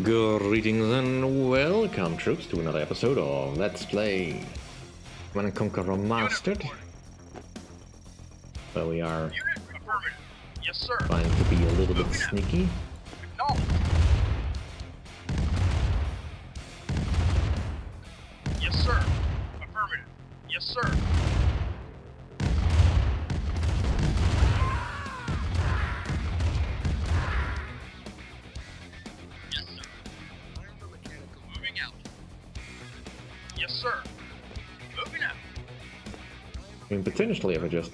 Greetings and welcome, troops, to another episode of Let's Play Command & Conquer Remastered. Where we are. Yes, sir. trying to be a little bit sneaky. Acknowledged. If I just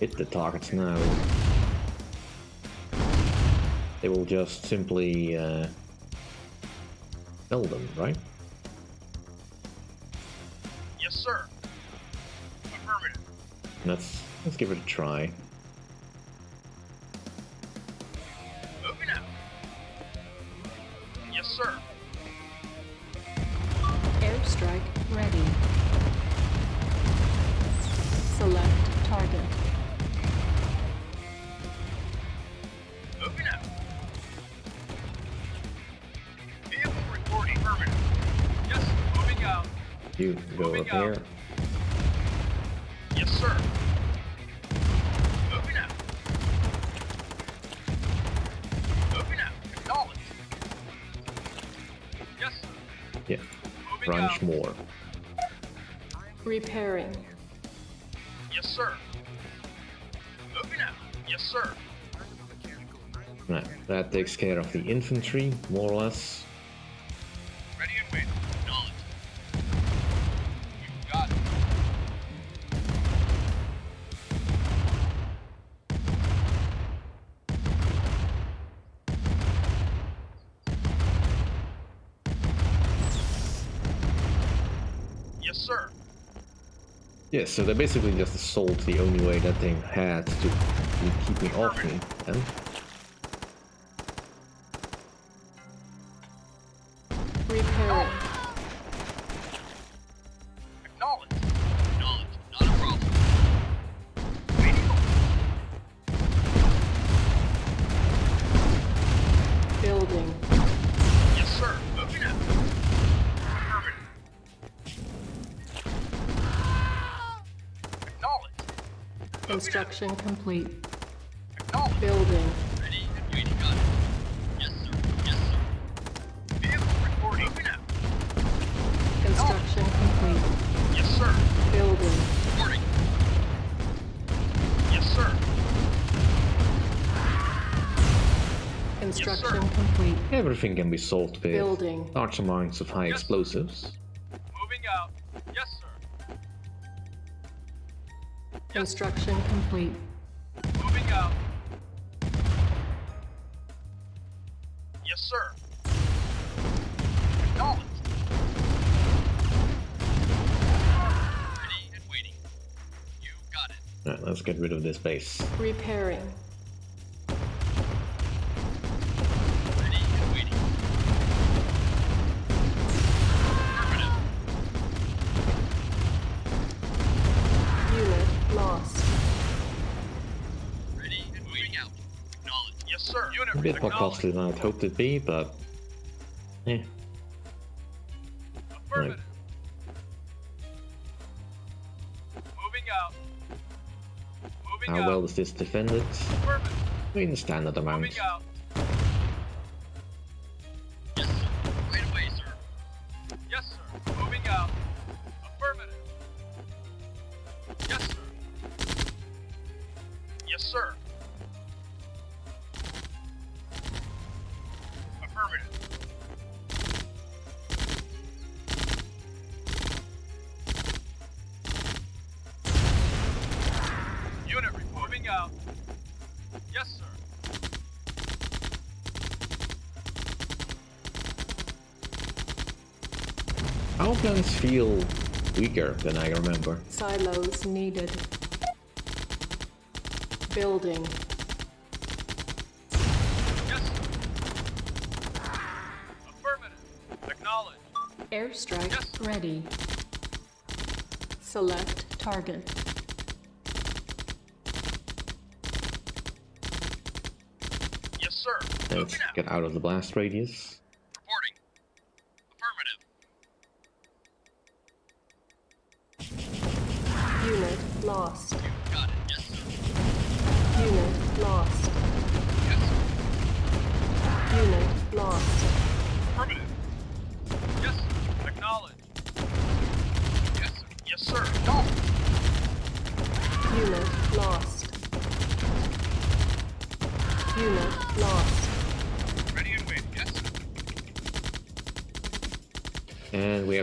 hit the targets now, they will just simply uh, kill them, right? Yes, sir. Affirmative. Let's let's give it a try. Yeah, Moving crunch out. more. Repairing. Yes, sir. Moving out. Yes, sir. Right, that takes care of the infantry, more or less. So they basically just sold the only way that they had to keep me off me. Then. Construction complete. Acknowledged. Building. Ready and waiting. Got. Yes, sir. Yes, sir. Vehicle reporting. Moving out. Construction complete. Yes, sir. Building. Reporting. Yes, sir. Construction complete. Everything can be solved with Building. large amounts of high Yes. explosives. Moving out. Construction complete. Moving out. Yes, sir. Acknowledged. Ready and waiting. You got it. Right, let's get rid of this base. Repairing. Lost. Ready and waiting out. Acknowledged. Yes, sir. Unit A bit more costly than I'd hoped it'd be, but eh, Affirmative. Moving out. Moving how out. well is this defended? Affirmative. In standard amount. Out. Yes, sir. Our plans feel weaker than I remember. Silos needed. Building. Yes, sir. Affirmative. Acknowledged. Airstrike Yes. ready. Select target. let's get out of the blast radius. Reporting. Affirmative. Unit lost. Got it. Yes, sir. Unit lost. Yes. Unit lost.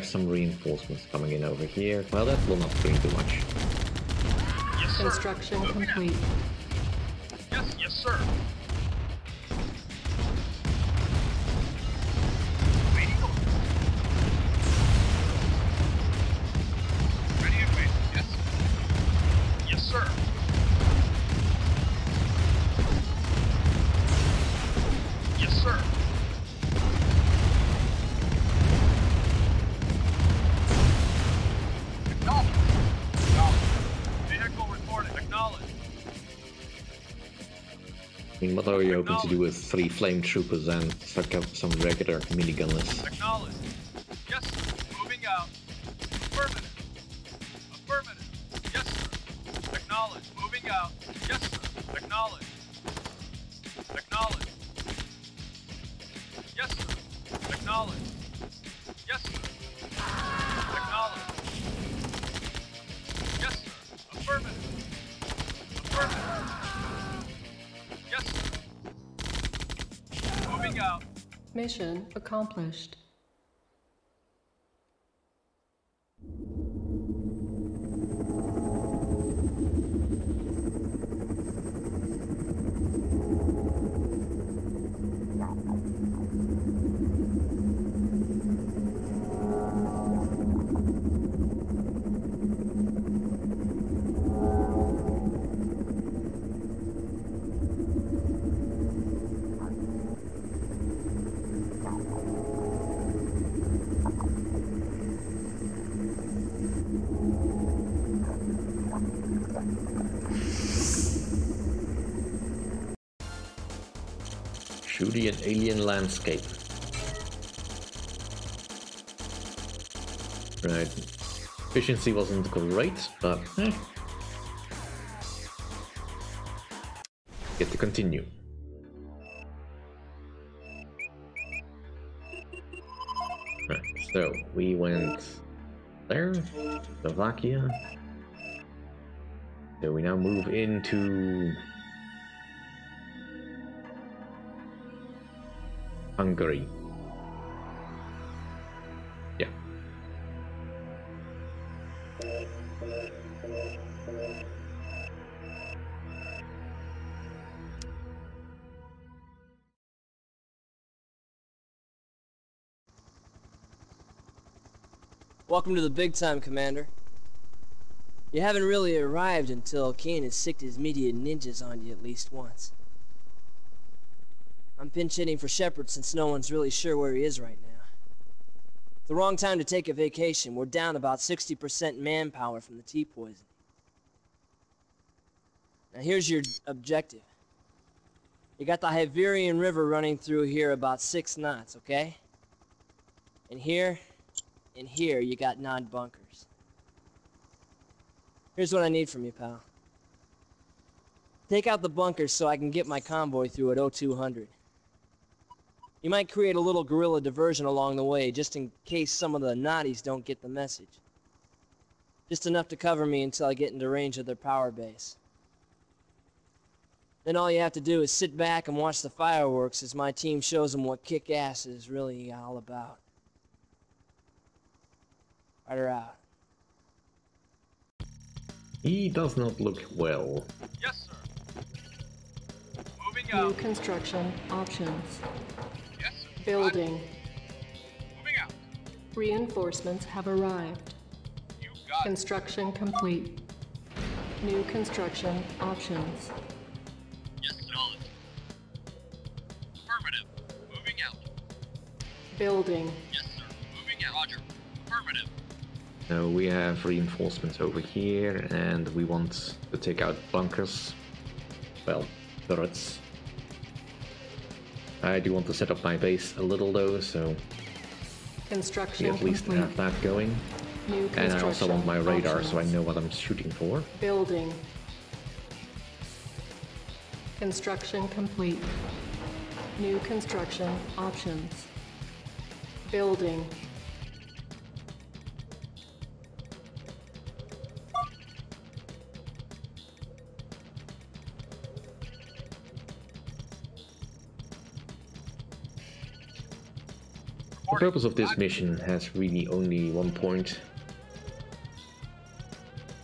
Some reinforcements coming in over here. Well, that will not bring too much. Construction complete. What are you hoping to do with three flame troopers and suck up some regular minigunners? Acknowledge. Mission accomplished. Shooty an alien landscape. Right. Efficiency wasn't great, but eh. Get to continue. Right, so we went there, Slovakia. So we now move into Hungary. Yeah. Welcome to the big time, Commander. You haven't really arrived until Kane has sicked his media ninjas on you at least once. I'm pinch hitting for Shepard since no one's really sure where he is right now. The wrong time to take a vacation. We're down about 60% manpower from the tea poison. Now here's your objective. You got the Hyverian River running through here about six knots, okay? And here, and here, you got Nod bunkers. Here's what I need from you, pal. Take out the bunkers so I can get my convoy through at 0200. You might create a little guerrilla diversion along the way, just in case some of the Nazis don't get the message. Just enough to cover me until I get into range of their power base. Then all you have to do is sit back and watch the fireworks as my team shows them what kick-ass is really all about. Rider out. He does not look well. Yes, sir. Moving New construction options. Yes, sir. Building. Moving out. Reinforcements have arrived. You got it. Construction complete. New construction options. Yes, knowledge. Affirmative. Moving out. Building. Yes, sir. Moving out. Roger. Affirmative. So we have reinforcements over here, and we want to take out bunkers. Well, turrets. I do want to set up my base a little though, so we Construction at least complete. have that going. New And I also want my radar so I know what I'm shooting for. Building. Construction complete. New construction options. Building. The purpose of this mission has really only one point.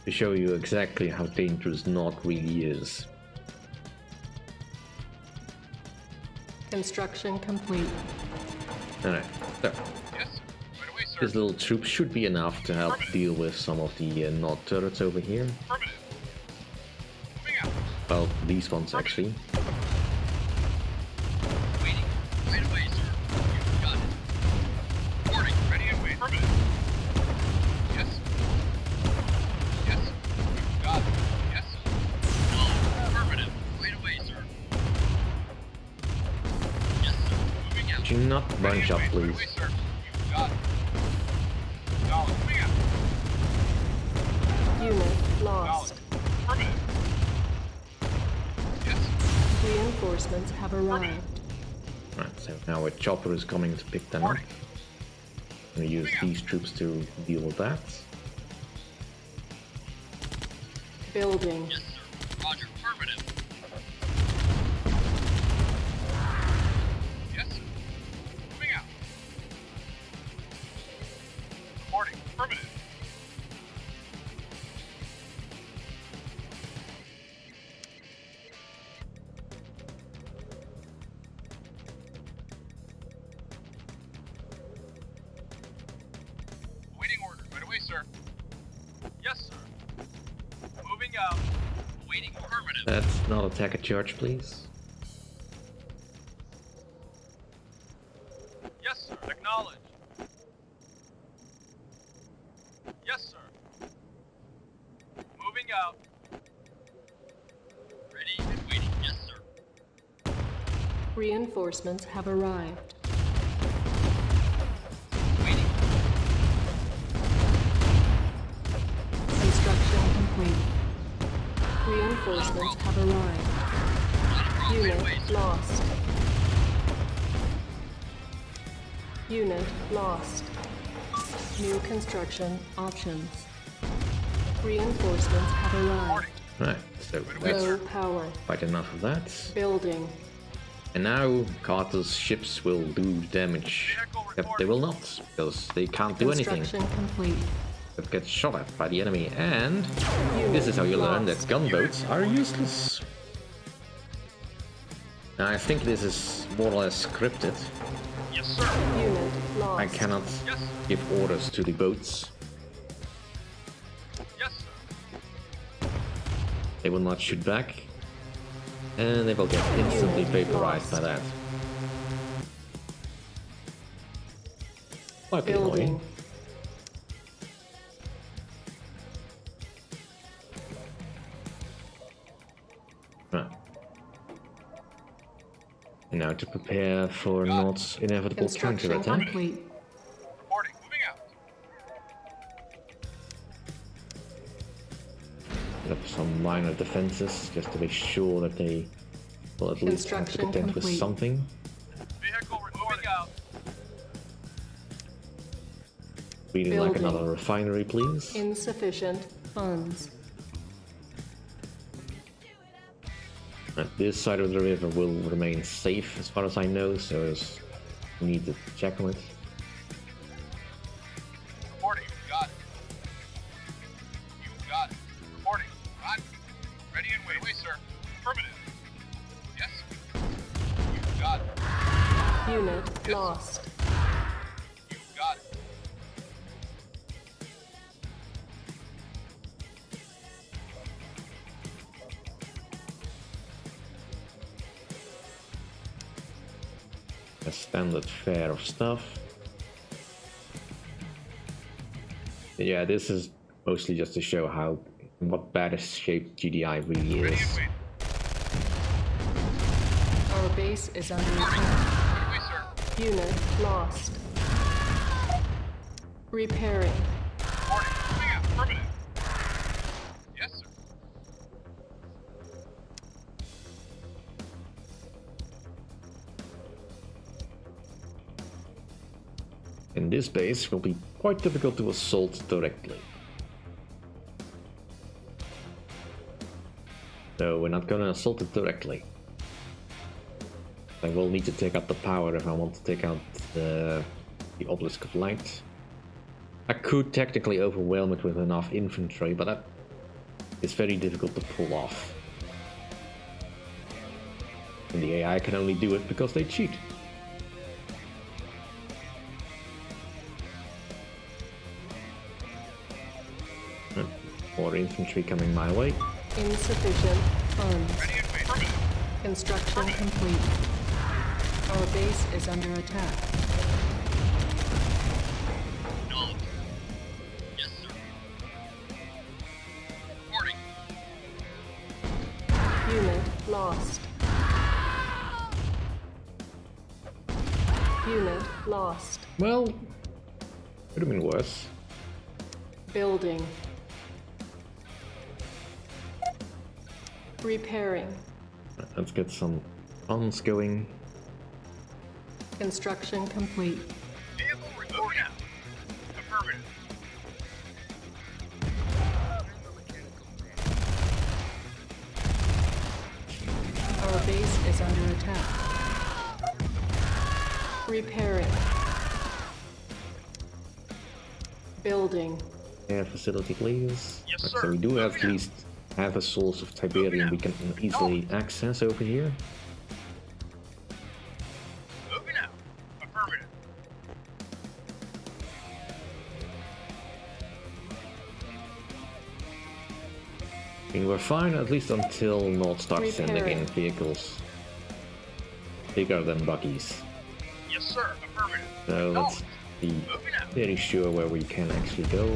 To show you exactly how dangerous Nod really is. Construction complete. Alright, so Yes. Right away, this little troop should be enough to help deal with some of the uh, Nod turrets over here. Affirmative. Moving out. Well, these ones actually. Not Ready bunch up, please? away, sir. You got it. Acknowledge. Moving out. Unit lost. Yes. Reinforcements have arrived. Right, so now a chopper is coming to pick them up. Reporting. I'm gonna use these troops to deal with that. Building. Yes, not attack a church, please. Yes, sir. Acknowledge. Yes, sir. Moving out. Ready and waiting. Yes, sir. Reinforcements have arrived. Reinforcements have arrived. Not a problem. Right away, Unit sir. lost. Unit lost. New construction options. Reinforcements have arrived. Right, so away, that's Low power. quite enough of that. Building. And now Carter's ships will do damage. Except they will not, because they can't do anything. Construction complete. But gets shot at by the enemy, and this is how you learn that gunboats are useless. Now, I think this is more or less scripted. Yes, sir. Unit lost. I cannot Yes, give orders to the boats. Yes, sir. They will not shoot back. And they will get instantly vaporized by lost. that. Might be annoying. And now to prepare for not inevitable Construction counterattack. complete. Reporting. Moving out. Set up some minor defenses just to make sure that they will at least have to Construction contend with something. Vehicle moving. Reading like Building. another refinery, please. Insufficient funds. This side of the river will remain safe as far as I know, so no need to check on it. A standard fare of stuff. Yeah, this is mostly just to show how what bad a shape GDI really Ready is. Our base is under attack. Unit lost. Repairing. This base, will be quite difficult to assault directly. So we're not gonna assault it directly. I will need to take out the power if I want to take out the, the Obelisk of Light. I could technically overwhelm it with enough infantry, but that is very difficult to pull off. And the AI can only do it because they cheat. Infantry coming my way. Insufficient funds. Ready and wait. Affirmative. Construction complete. Our base is under attack. Acknowledged. Yes, sir. Reporting. Unit lost. Unit lost. Well, could have been worse. Building. Repairing. Let's get some funds going. Construction complete. Vehicle reporting out. Affirmative. Our base is under attack. Repairing. Building. Air facility, please. Yes, sir. So we do have at least have a source of Tiberium we can easily access over here. Moving out. Affirmative. I mean, we're fine at least until Nod starts sending in vehicles bigger than buggies. Yes, sir. Affirmative. So let's Acknowledged. be very sure where we can actually go.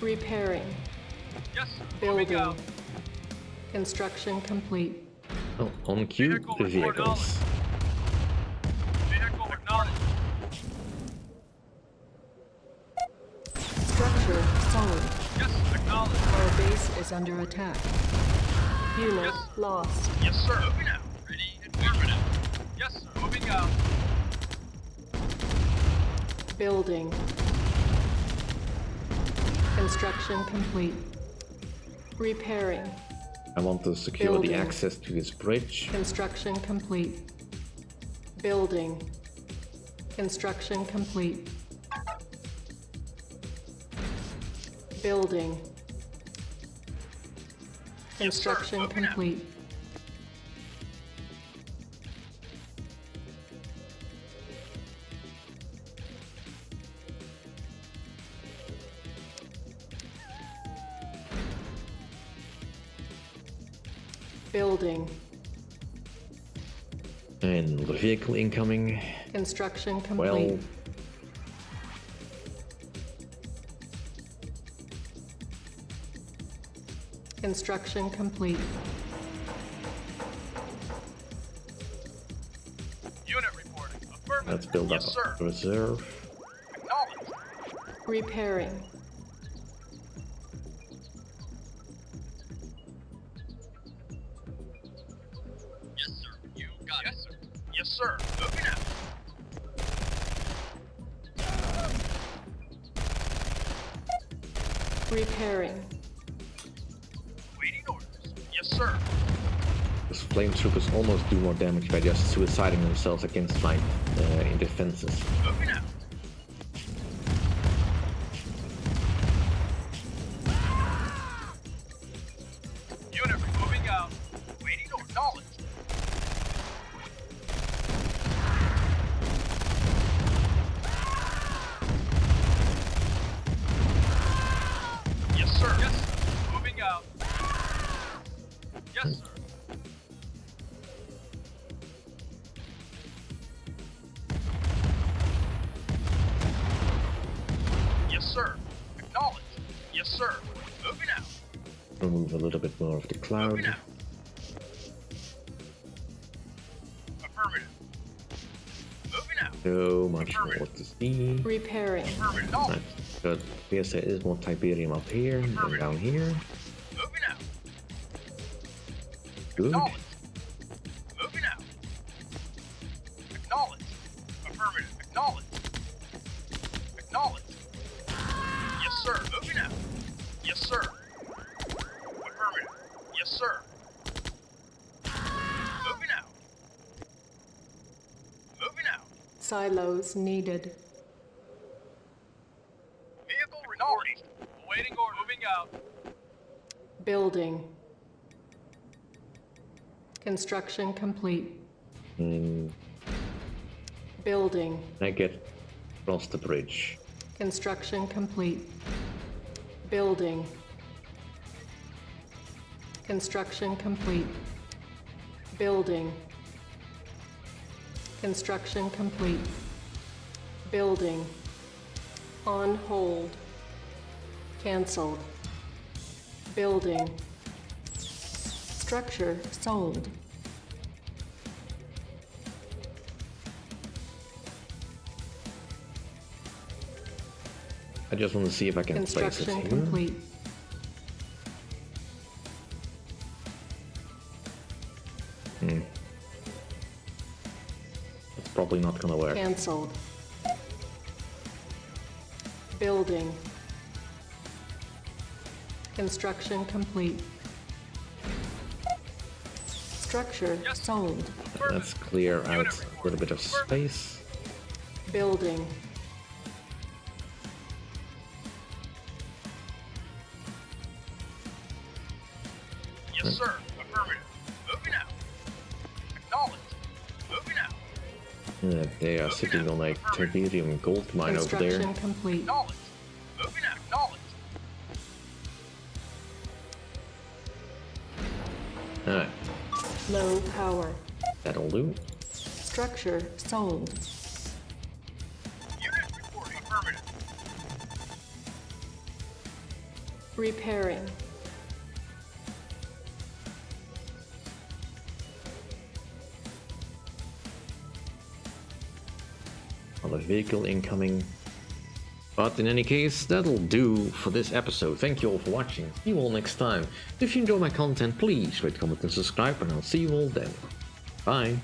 Repairing. Yes, sir. Moving Building. out. Construction complete. Oh, on cue, Vehicle the vehicles. Vehicle. Structure solid. Yes, acknowledged. Our base is under attack. Unit Yes. lost. Yes, sir. Moving out. Ready and affirmative. Yes, sir. Moving out. Building. Construction complete. Repairing. I want to secure Building. the access to this bridge. Construction complete. Building. Construction complete. Building. Construction out. complete. Building. And the vehicle incoming. Construction complete. Well, complete. Construction complete. Unit reporting. Affirmative. let's build up yes, sir. a reserve. Acknowledged. Repairing. Repairing. Waiting orders. Yes, sir. Those flame troopers almost do more damage by just suiciding themselves against my uh, defenses. Moving out. Acknowledged. Yes, sir. Moving out. Remove a little bit more of the cloud. Moving out. Affirmative. Moving out. So much more to see. Repairing. Affirmative. Right. Good. Yes, there is more Tiberium up here and down here. Moving out. Good. Silos needed. Vehicle reporting. Awaiting order. Moving out. Building. Construction complete. Hmm, Building. I get across the bridge. Construction complete. Building. Construction complete. Building. Construction complete. Building. On hold. Cancelled. Building. Structure sold. I just want to see if I can place it here. Construction complete. Probably not gonna work. Cancelled. Building. Construction complete. Structure Yes. sold. Let's clear out a little bit of space. Building. Yes, sir. Uh, they are sitting on a Tiberium gold mine over there. Complete. Acknowledged. Moving out. Acknowledged. Alright, Low power. that'll do. Structure sold. Unit reporting. Affirmative. Repairing. Vehicle incoming. But in any case, that'll do for this episode. Thank you all for watching. See you all next time. If you enjoy my content, please rate, comment, and subscribe, and I'll see you all then. Bye.